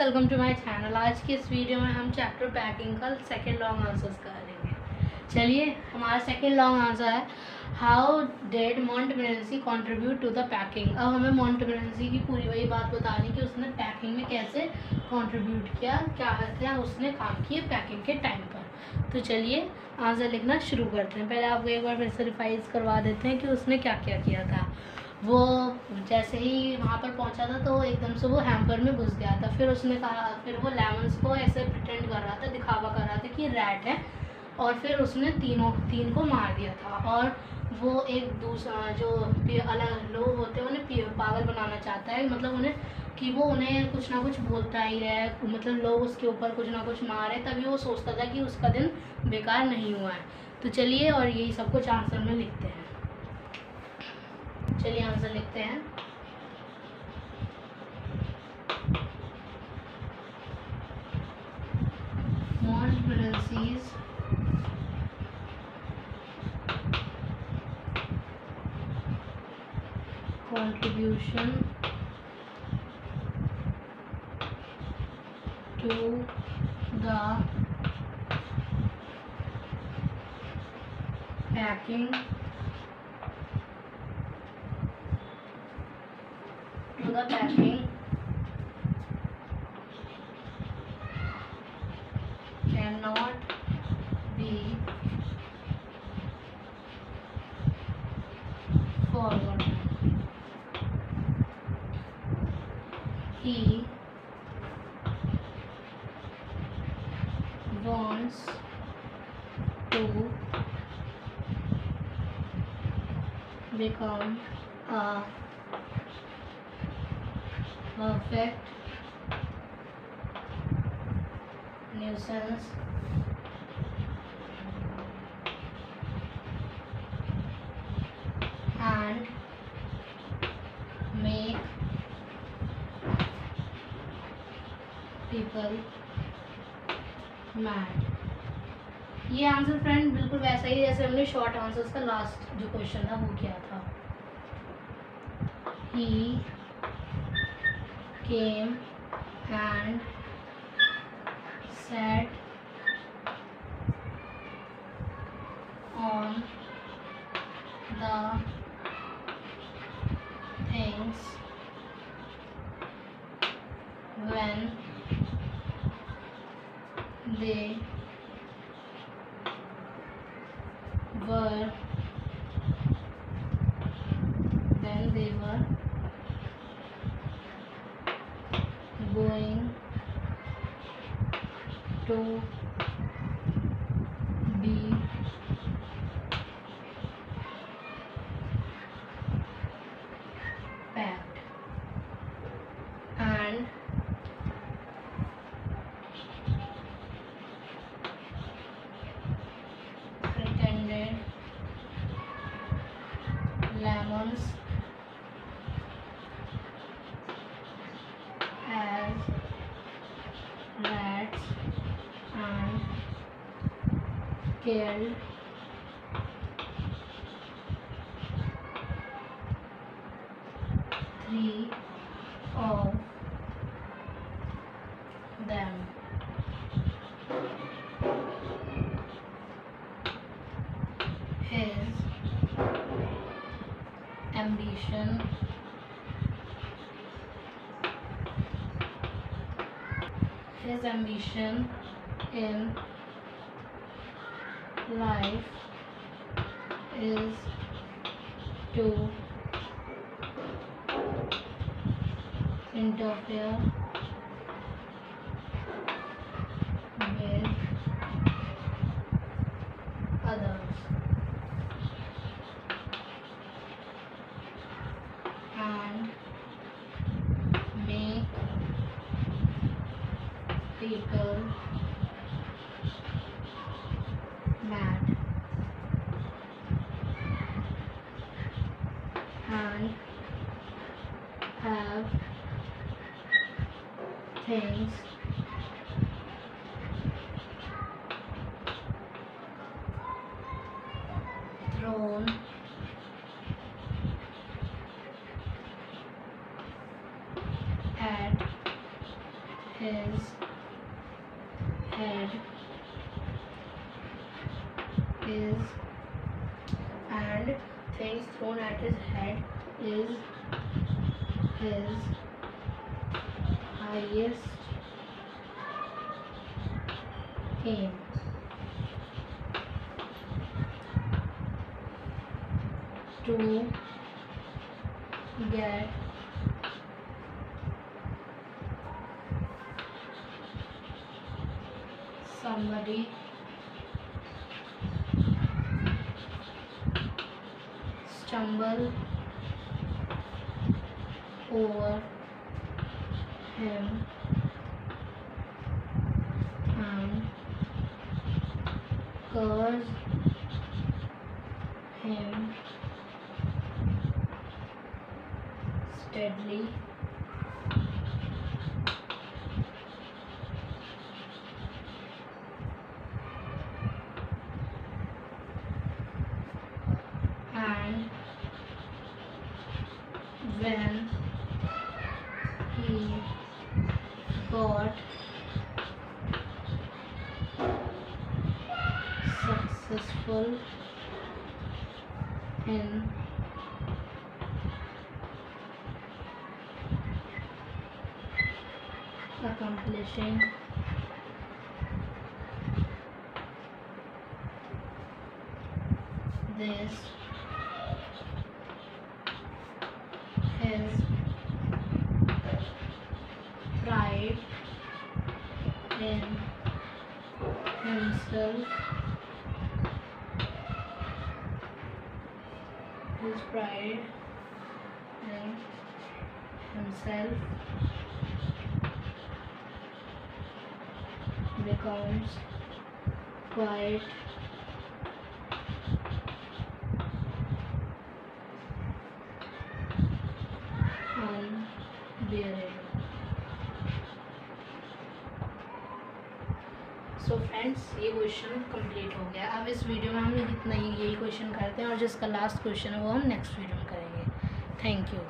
Welcome to my channel आज की इस वीडियो में हम चैप्टर पैकिंग का सेकंड लॉन्ग आंसर्स करेंगे। चलिए, हमारा सेकंड लॉन्ग आंसर है how did Montmorency contribute to the packing अब हमें मॉन्टमिनेंसी की पूरी वही बात बतानी कि उसने पैकिंग में कैसे कंट्रीब्यूट किया, क्या क्या उसने काम किए पैकिंग के टाइम पर। तो चलिए आंसर लिखना शुरू करते हैं। पहले आपको एक बार फिर से रिवाइज करवा देते हैं कि उसने क्या क्या किया था। वो जैसे ही वहाँ पर पहुँचा था तो एकदम से वो हैम्पर में घुस गया था। फिर उसने कहा, फिर वो लेमन्स को ऐसे प्रिटेंड कर रहा था, दिखावा कर रहा था कि रैट है। और फिर उसने तीनों, तीन को मार दिया था। और वो एक दूसरा जो अलग लोग होते हैं, उन्हें पागल बनाना चाहता है। मतलब उन्हें कि वो उन्हें कुछ ना कुछ बोलता ही रहे। मतलब लोग उसके ऊपर कुछ ना कुछ मारे, तभी वो सोचता था कि उसका दिन बेकार नहीं हुआ है। तो चलिए और यही सब कुछ आंसर में लिखते हैं। चलिए आंसर लिखते हैं contribution to the packing the packing cannot be forgotten. He wants to become a perfect. Nuisance. And make people mad. ये आंसर फ्रेंड बिल्कुल वैसा ही जैसे हमने शॉर्ट आंसर्स का लास्ट जो क्वेश्चन था वो किया था. He came and sat on the things when they were when they were going to killed three of them. His ambition his ambition in life is to interfere and have things. Thrown. At his head is and things thrown at his head is his highest aim. To get somebody stumble over him. Um, and curse him. Steadily and when he got successful in accomplishing this. His pride in himself his pride in himself becomes quite so friends ये question complete हो गया। अब इस video में हम इतना ही, यही question करते हैं और जिसका लास्ट क्वेश्चन है वो हम नेक्स्ट वीडियो में करेंगे। Thank you